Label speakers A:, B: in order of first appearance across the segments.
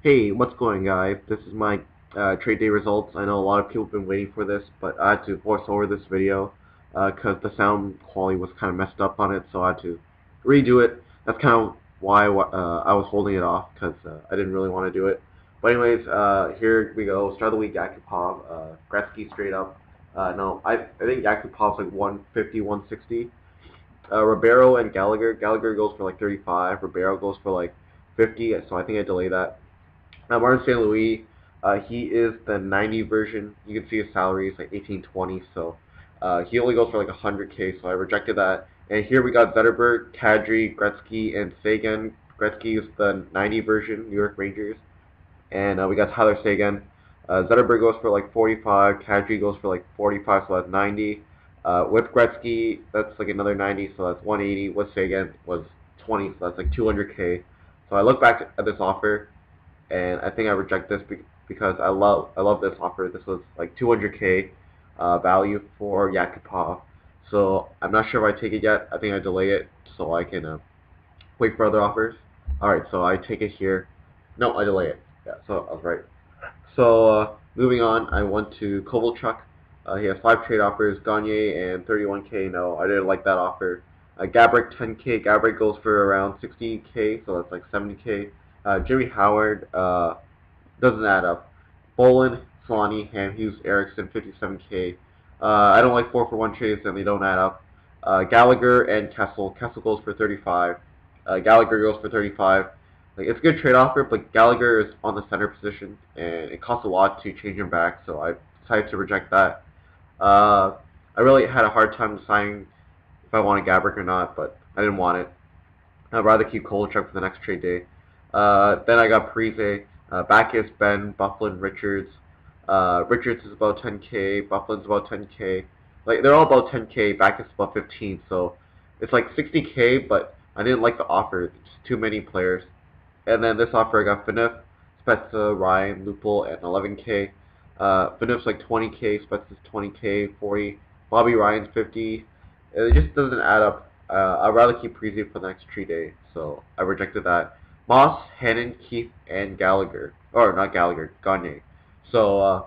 A: Hey, what's going guys? This is my uh, trade day results. I know a lot of people have been waiting for this, but I had to voice over this video because uh, the sound quality was kind of messed up on it, so I had to redo it. That's kind of why uh, I was holding it off because uh, I didn't really want to do it. But anyways, uh, here we go. Star of the week, Yakupov, uh, Gretzky straight up. no, I, I think Yakupov's like 150, 160. Ribeiro and Gallagher. Gallagher goes for like 35. Ribeiro goes for like 50, so I think I delay that. Now Martin St. Louis, uh, he is the 90 version. You can see his salary is like 1820, so uh, he only goes for like 100k, so I rejected that. And here we got Zetterberg, Kadri, Gretzky, and Seguin. Gretzky is the 90 version, New York Rangers. And uh, we got Tyler Seguin. Uh, Zetterberg goes for like 45, Kadri goes for like 45, so that's 90. Uh, with Gretzky, that's like another 90, so that's 180. With Seguin was 20, so that's like 200k. So I look back at this offer, and I think I reject this because I love I love this offer. This was like 200k uh, value for Yakupov, so I'm not sure if I take it yet. I think I delay it so I can uh, wait for other offers. All right, so I take it here. No, I delay it. Yeah, so I was right. So uh, moving on, I went to Kovalchuk. Uh, he has five trade offers, Gagne and 31k. No, I didn't like that offer. Uh, Gaborik 10k. Gaborik goes for around 60k, so that's like 70k. Uh, Jimmy Howard uh, doesn't add up. Bolin, Solani, Hamhuis, Eriksson, 57k. Uh, I don't like 4 for 1 trades and they don't add up. Uh, Gallagher and Kessel. Kessel goes for 35. Uh, Gallagher goes for 35. Like It's a good trade offer, but Gallagher is on the center position and it costs a lot to change him back, so I decided to reject that. Uh, I really had a hard time deciding if I wanted Gaborik or not, but I didn't want it. I'd rather keep Kovalchuk for the next trade day. Uh, then I got Parise, uh, Backes, Benn, Byfuglien, Richards. Uh, Richards is about 10k, Byfuglien's about 10k. Like they're all about 10k. Backes is about 15, so it's like 60k. But I didn't like the offer. Just too many players. And then this offer I got Phaneuf, Spezza, Ryan, Lupul, and 11k. Uh, Phaneuf's like 20k, Spezza's 20k, 40. Bobby Ryan's 50. It just doesn't add up. Uh, I'd rather keep Parise for the next three days, so I rejected that. Moss, Hannon, Keith, and Gallagher. Or not Gallagher, Gagne. So uh,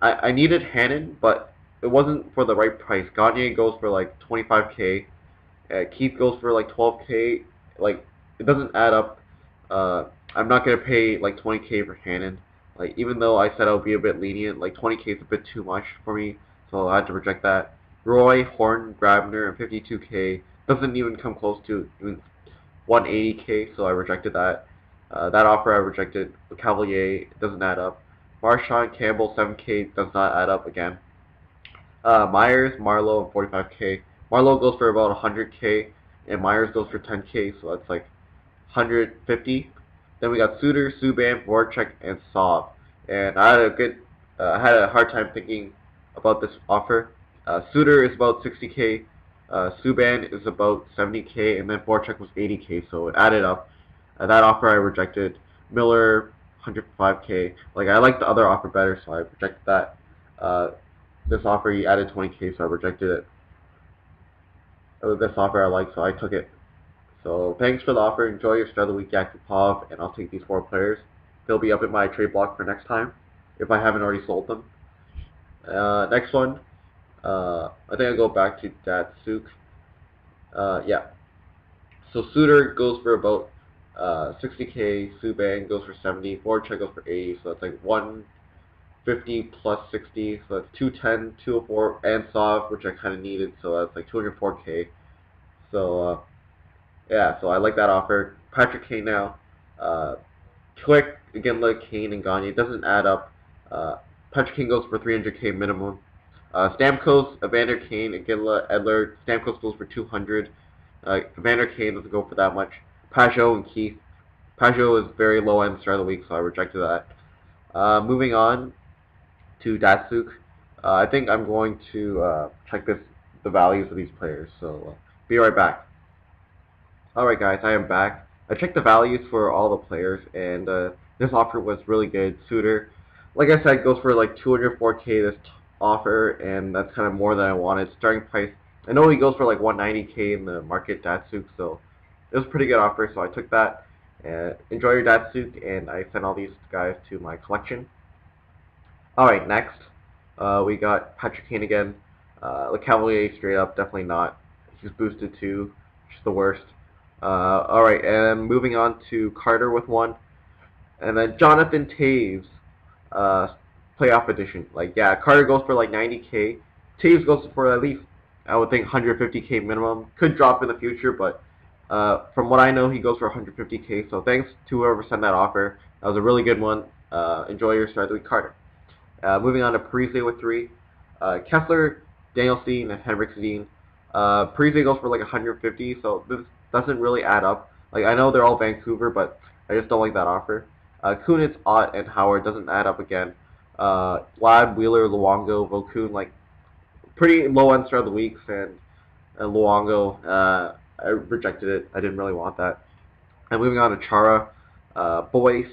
A: I, I needed Hannon, but it wasn't for the right price. Gagne goes for like 25k. Uh, Keith goes for like 12k. Like it doesn't add up. Uh, I'm not gonna pay like 20k for Hannon. Like even though I said I'll be a bit lenient, like 20k is a bit too much for me, so I had to reject that. Roy, Horn, Grabner, and 52k doesn't even come close to even 180k, so I rejected that. Uh, that offer I rejected. Cavalier doesn't add up. Marchand Campbell 7k does not add up again. Uh, Myers, Marleau, 45k. Marleau goes for about 100k, and Myers goes for 10k, so that's like 150. Then we got Suter, Subban, Voracek, and Saab. And I had a good, uh, I had a hard time thinking about this offer. Uh, Suter is about 60k. Uh, is about 70k, and then Voracek was 80k, so it added up. Uh, that offer I rejected. Miller, 105k. Like, I like the other offer better, so I rejected that. Uh, this offer, he added 20k, so I rejected it. Uh, this offer I like, so I took it. So, thanks for the offer. Enjoy your star of the week, Yakupov, and I'll take these four players. They'll be up in my trade block for next time, if I haven't already sold them. Uh, next one, uh, I think I go back to Datsyuk. Uh, yeah. So Suter goes for about uh, 60k, Subban goes for 70, Voracek goes for 80, so that's like 150 plus 60, so that's 210, 204, and Sov, which I kind of needed, so that's like 204k. So, uh, yeah, so I like that offer. Patrick Kane now. Uh, Quick, again, like Kane and Gagne, it doesn't add up. Uh, Patrick Kane goes for 300k minimum. Uh, Stamkos, Evander Kane, and Iginla, Edler. Stamkos goes for 200. Uh, Evander Kane doesn't go for that much. Pageau and Keith. Pageau is very low end star of the week, so I rejected that. Uh, moving on to Datsyuk. Uh, I think I'm going to uh, check this the values of these players, so uh, be right back. Alright guys, I am back. I checked the values for all the players, and uh, this offer was really good. Suter, like I said, goes for like 204k this offer, and that's kind of more than I wanted. Starting price, I know he goes for like 190k in the market Datsyuk, so it was a pretty good offer, so I took that. And enjoy your Datsyuk, and I sent all these guys to my collection. Alright, next, uh, we got Patrick Kane again. Uh, Lecavalier straight up, definitely not. He's boosted too, which is the worst. Uh, Alright, and moving on to Carter with one. And then Jonathan Toews, uh, playoff edition. Like, yeah, Carter goes for like 90k. Toews goes for at least, I would think, 150k minimum. Could drop in the future, but uh, from what I know, he goes for 150k. So thanks to whoever sent that offer. That was a really good one. Uh, enjoy your start with Carter. Uh, moving on to Parise with three. Uh, Kesler, Daniel Sedin, and Henrik Sedin. Uh, Parise goes for like 150, so this doesn't really add up. Like I know they're all Vancouver, but I just don't like that offer. Uh, Kunitz, Ott, and Howard doesn't add up again. Uh, Ladd, Wheeler, Luongo, Vokoun, like pretty low end throughout the weeks, and, and Luongo, uh, I rejected it. I didn't really want that. And moving on to Chara, uh, Boyce,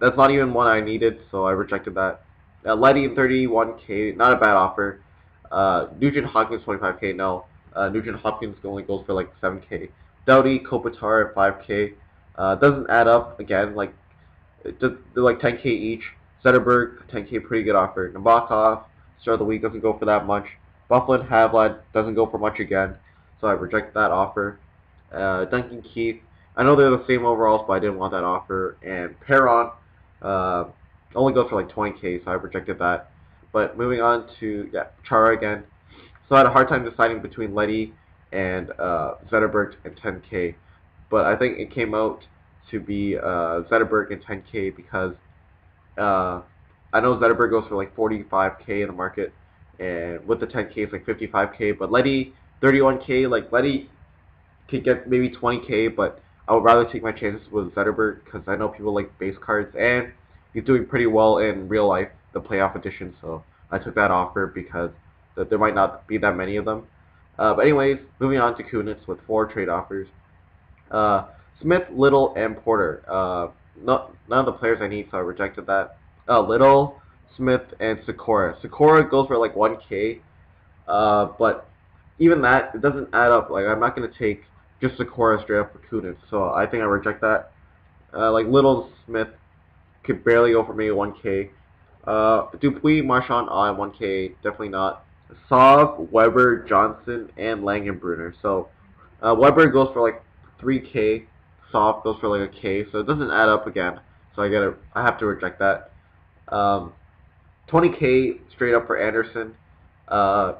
A: that's not even one I needed, so I rejected that. Uh, Letty 31k, not a bad offer. Uh, Nugent Hopkins 25k, no. Uh, Nugent Hopkins only goes for like 7k. Doughty, Kopitar at 5k. Uh, doesn't add up again, like they're like 10k each. Zetterberg, 10k, pretty good offer. Nabokov, star of the week, doesn't go for that much. Byfuglien, Havlat, doesn't go for much again, so I reject that offer. Uh, Duncan Keith, I know they're the same overalls, but I didn't want that offer. And Perron, uh, only goes for like 20k, so I rejected that. But moving on to yeah, Chara again. So I had a hard time deciding between Letty and uh, Zetterberg and 10k. But I think it came out to be uh, Zetterberg and 10k because uh, I know Zetterberg goes for like 45k in the market, and with the 10k it's like 55k. But Letty 31k, like Letty could get maybe 20k, but I would rather take my chances with Zetterberg because I know people like base cards, and he's doing pretty well in real life, the playoff edition. So I took that offer because there might not be that many of them. Uh, but anyways, moving on to Kunitz with four trade offers. Uh, Smith, Little, and Porter. Uh, not, none of the players I need, so I rejected that. Uh, Little, Smith, and Sykora. Sykora goes for like 1k, uh, but even that, it doesn't add up. Like, I'm not going to take just Sykora straight up for Kunitz, so I think I reject that. Uh, like, Little, Smith could barely go for me 1k. Uh, Dupuis, Marchand on 1k, definitely not. Sov, Weber, Johnson, and Langenbrunner. So, uh, Weber goes for like 3k soft goes for like a K, so it doesn't add up again. So I gotta, I have to reject that. Um, 20K straight up for Anderson. Uh,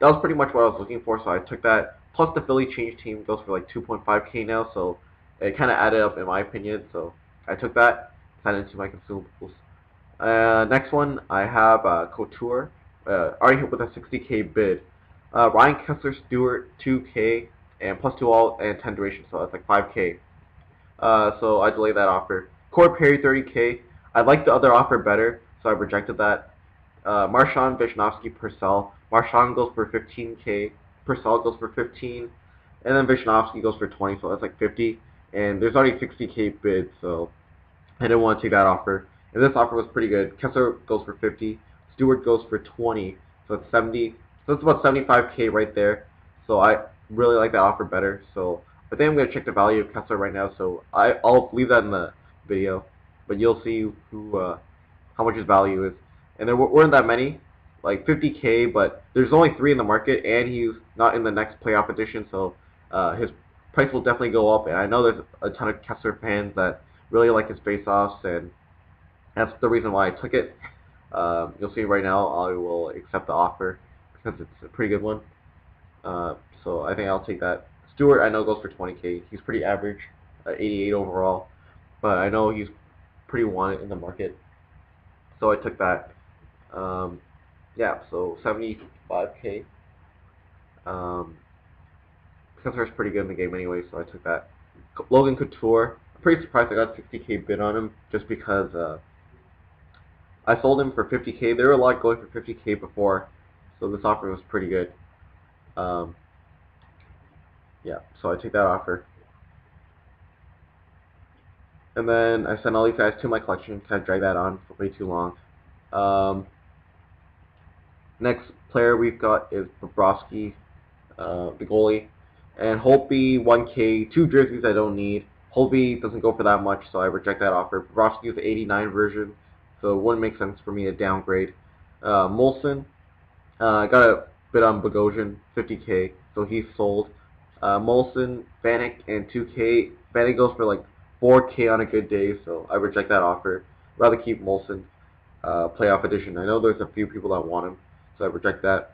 A: that was pretty much what I was looking for, so I took that. Plus the Philly change team goes for like 2.5K now, so it kind of added up in my opinion. So I took that, it into my consumables. Uh, next one, I have uh, Couture, uh, already hit with a 60K bid. Uh, Ryan Kesler Stewart 2K and plus 2 all and 10 duration, so that's like 5K. Uh, so I delayed that offer. Corey Perry 30k. I liked the other offer better, so I rejected that. Uh, Marchand, Visnovsky, Purcell. Marchand goes for 15k. Purcell goes for 15, and then Visnovsky goes for 20, so that's like 50. And there's already 60k bid, so I didn't want to take that offer. And this offer was pretty good. Kesler goes for 50. Stewart goes for 20, so it's 70. So it's about 75k right there. So I really like that offer better. So I think I'm going to check the value of Kesler right now, so I, I'll leave that in the video. But you'll see who, uh, how much his value is. And there weren't that many, like 50k, but there's only three in the market, and he's not in the next playoff edition, so uh, his price will definitely go up. And I know there's a ton of Kesler fans that really like his face-offs, and that's the reason why I took it. Um, you'll see right now I will accept the offer because it's a pretty good one. Uh, so I think I'll take that. Stewart, I know, goes for 20k. He's pretty average, uh, 88 overall, but I know he's pretty wanted in the market. So I took that. Um, yeah, so 75k. Um, Spencer's pretty good in the game anyway, so I took that. Logan Couture, I'm pretty surprised I got 60k bid on him, just because uh, I sold him for 50k. There were a lot going for 50k before, so this offer was pretty good. Um, yeah, so I take that offer. And then I send all these guys to my collection because I drag that on for way too long. Um, next player we've got is Bobrovsky, uh, the goalie. And Holtby, 1K, two jerseys I don't need. Holtby doesn't go for that much, so I reject that offer. Bobrovsky is the 89 version, so it wouldn't make sense for me to downgrade. Uh, Moulson, uh, I got a bid on Bogosian, 50k, so he's sold. Uh, Moulson, Vanek, and 2k. Vanek goes for like 4k on a good day, so I reject that offer. Rather keep Moulson, uh, playoff edition. I know there's a few people that want him, so I reject that.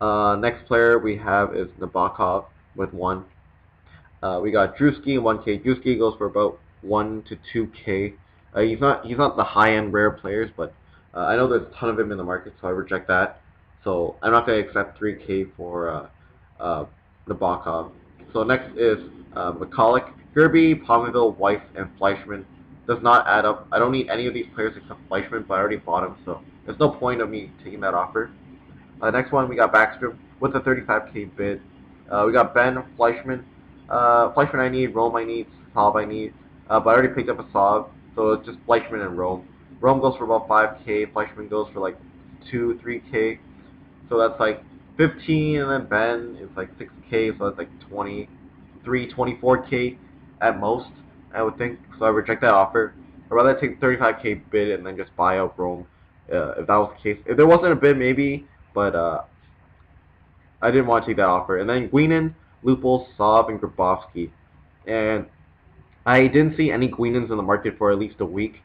A: Uh, next player we have is Nabokov with 1. Uh, we got Drewski and 1k. Drewski goes for about 1 to 2k. Uh, he's not he's not the high-end rare players, but uh, I know there's a ton of him in the market, so I reject that. So I'm not going to accept 3k for uh, uh, Nabokov. So next is uh, McCulloch, Kirby, Pominville, Weiss, and Fleischmann Does not add up. I don't need any of these players except Fleischmann, but I already bought him, so there's no point of me taking that offer. Uh, next one, we got Backstrom with a 35k bid. Uh, we got Benn, Fleischmann. Uh, Fleischmann I need, Rome I need, Saab I need. Uh, but I already picked up a Saab, so it's just Fleischmann and Rome. Rome goes for about 5k, Fleischmann goes for like 2, 3k. So that's like 15, and then Benn is like 6k, so that's like 23, 24k at most, I would think. So I reject that offer. I'd rather take 35k bid and then just buy out Rome, uh, if that was the case. If there wasn't a bid, maybe, but uh, I didn't want to take that offer. And then Guinan, Lupul, Saab, and Grabovski. And I didn't see any Guinans in the market for at least a week.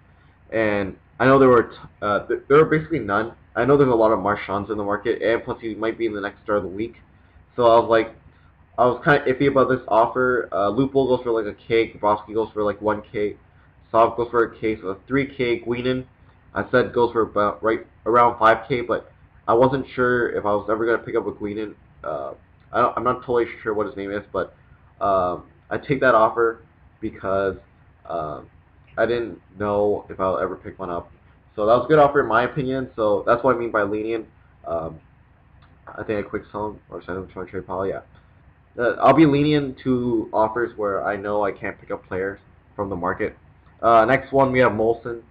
A: And I know there were uh, th there were basically none. I know there's a lot of Marchands in the market, and plus he might be in the next star of the week. So I was like, I was kind of iffy about this offer. Uh, Lupul goes for like a K, Grabovski goes for like 1K, Saab goes for a K, so a 3K. Guinan, I said goes for about right around 5K, but I wasn't sure if I was ever gonna pick up a Guinan. Uh, I am not totally sure what his name is, but um, I take that offer because um, I didn't know if I'll ever pick one up. So that was a good offer in my opinion. So that's what I mean by lenient. Um, I think I quick sell or send him to a trade pile. Yeah, uh, I'll be lenient to offers where I know I can't pick up players from the market. Uh, next one we have Moulson.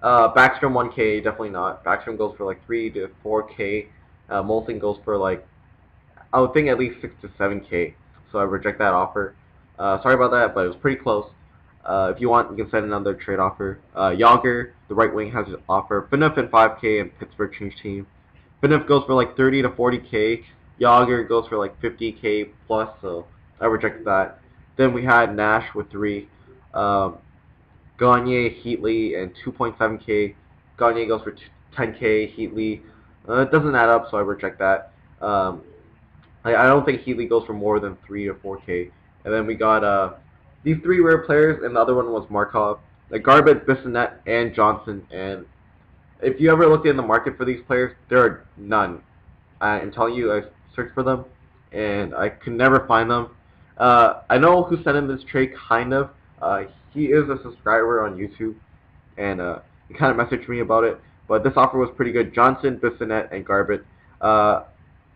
A: Uh, Backstrom 1K, definitely not. Backstrom goes for like 3 to 4K. Uh, Moulson goes for like, I would think at least 6 to 7K. So I reject that offer. Uh, sorry about that, but it was pretty close. Uh, if you want, you can send another trade offer. Uh, Jagr, the right wing, has an offer. Phaneuf and 5K and Pittsburgh change team. Phaneuf goes for like 30 to 40K. Jagr goes for like 50K plus, so I rejected that. Then we had Nash with 3. Um, Gagne, Heatley, and 2.7k. Gagne goes for 10k, Heatley. Uh, it doesn't add up, so I reject that. Um, I, I, don't think Heatley goes for more than 3 to 4k. And then we got uh, these three rare players, and the other one was Markov. Like Garbutt, Bissonnette, and Johnson. And if you ever looked in the market for these players, there are none. I'm telling you, I searched for them, and I could never find them. Uh, I know who sent in this trade, kind of. Uh, he is a subscriber on YouTube, and uh, he kind of messaged me about it. But this offer was pretty good. Johnson, Bissonnette, and Garbutt. Uh,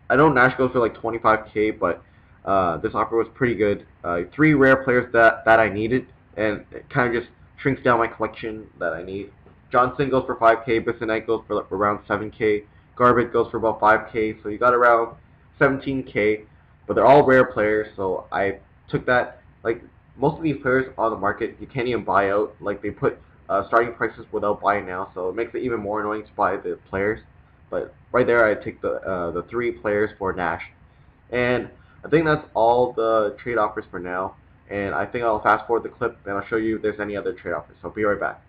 A: I know Nash goes for like 25k, but uh, this offer was pretty good. Uh, three rare players that that I needed, and it kind of just shrinks down my collection that I need. Johnson goes for 5k, Bissonnette goes for like around 7k, Garbutt goes for about 5k, so you got around 17k. But they're all rare players, so I took that. Like most of these players on the market, you can't even buy out. Like they put uh, starting prices without buying now, so it makes it even more annoying to buy the players. But right there, I take the uh, the three players for Nash, and I think that's all the trade offers for now. And I think I'll fast forward the clip and I'll show you if there's any other trade offers. So be right back.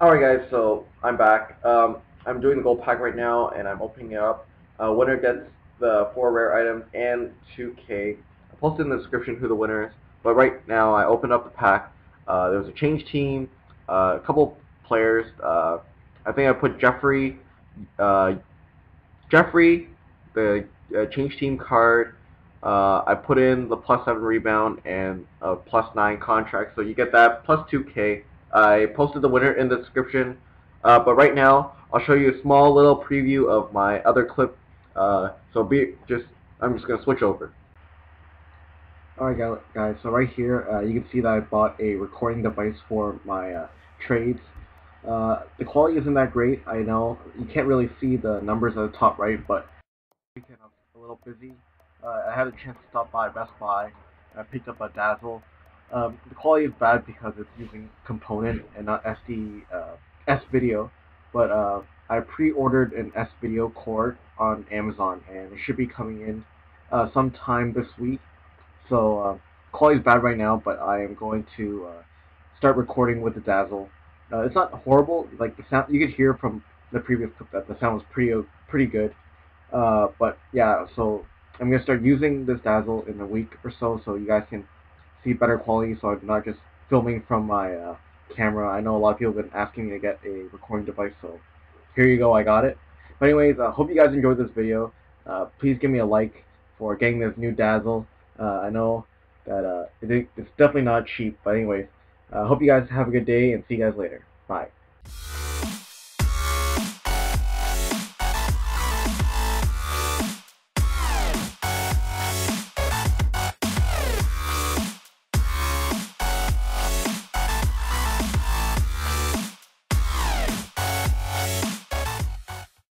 A: Alright guys, so I'm back. Um, I'm doing the gold pack right now and I'm opening it up. Uh, winner gets the four rare items and 2k. I posted in the description who the winner is. But right now, I opened up the pack. Uh, there was a change team, uh, a couple players. Uh, I think I put Jeffrey, uh, Jeffrey, the uh, change team card. Uh, I put in the plus 7 rebound and a plus 9 contract, so you get that plus 2k. I posted the winner in the description, but right now I'll show you a small little preview of my other clip. so be just I'm just gonna switch over. Alright guys, so right here uh, you can see that I bought a recording device for my uh, trades. Uh, the quality isn't that great, I know. You can't really see the numbers at the top right, but I was a little busy. Uh, I had a chance to stop by Best Buy and I picked up a Dazzle. Um, the quality is bad because it's using component and not SD uh, S video, but uh, I pre-ordered an S video cord on Amazon and it should be coming in sometime this week. So quality is bad right now, but I am going to uh, start recording with the Dazzle. Uh, it's not horrible. Like the sound, you could hear from the previous clip that the sound was pretty pretty good. Uh, but yeah, so I'm gonna start using this Dazzle in a week or so, so you guys can see better quality. So I'm not just filming from my uh, camera. I know a lot of people have been asking me to get a recording device, so here you go. I got it. But anyways, I uh, hope you guys enjoyed this video. Uh, please give me a like for getting this new Dazzle. Uh, I know that uh, it, it's definitely not cheap, but anyways, I hope you guys have a good day and see you guys later. Bye.